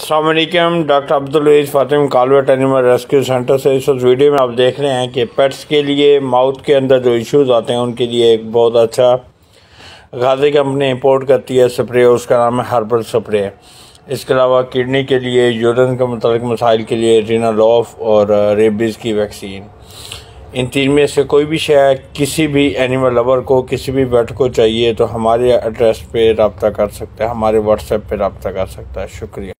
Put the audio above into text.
अल्लाम doctor Abdul फातिम कालवेट animal rescue centre से। इस वीडियो में आप देख रहे हैं कि पेट्स के लिए, माउथ के अंदर जो इश्यूज़ आते हैं, उनके लिए एक बहुत अच्छा गाजी कंपनी इंपोर्ट करती है स्प्रे, उसका नाम है हर्बल स्प्रे। इसके अलावा किडनी के लिए, यूरन के मतलब मसाइल के लिए, रिनालॉफ और रेबीज़ की वैक्सीन। इन तीन में से कोई भी शय, किसी भी एनिमल लवर को, किसी भी वेट को चाहिए तो हमारे एड्रेस पे रबता कर सकते हैं, हमारे व्हाट्सएप पे रबता कर सकता है। शुक्रिया।